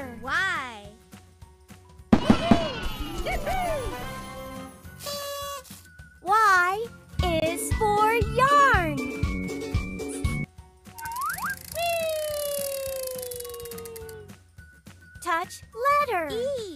Touch letter. Y. Is for yarn. Touch letter. E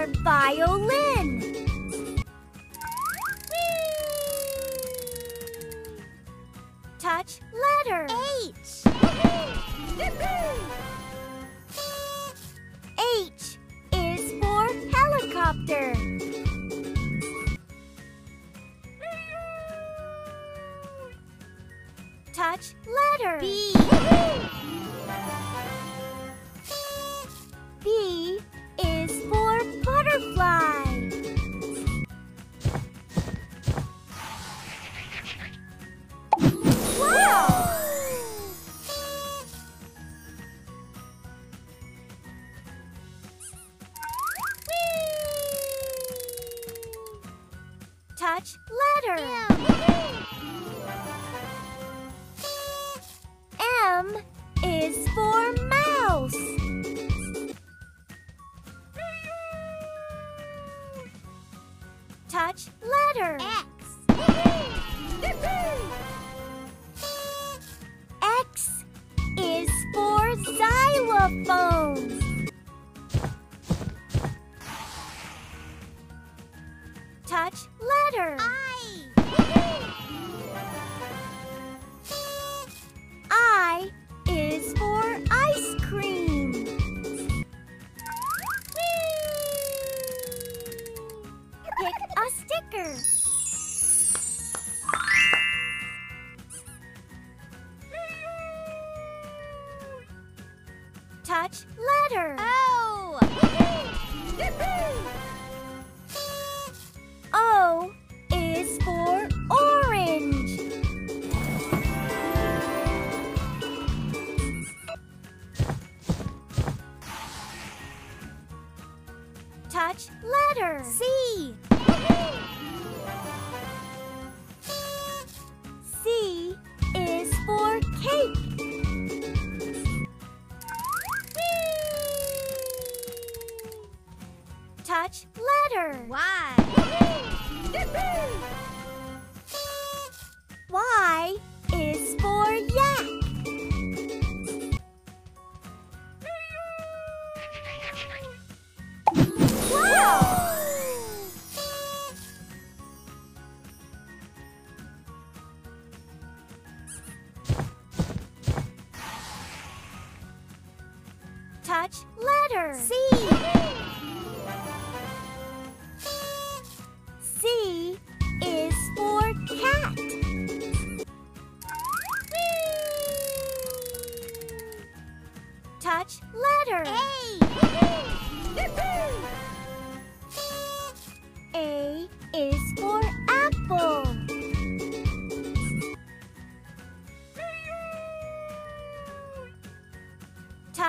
for violin. Touch letter. H. H is for helicopter. Touch letter. B Touch letter. M is for mouse. Touch letter. X. X is for xylophone. Touch letter. Oh. O. O is for orange. Touch letter. C Thank you. Touch letter. C. C is for cat. Touch letter. A. A is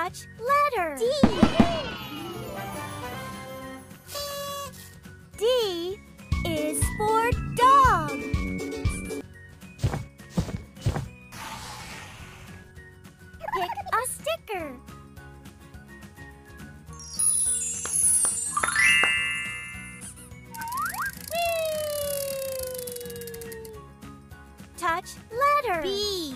Watch letter. D. D is for dog. Pick a sticker. Touch letter. B.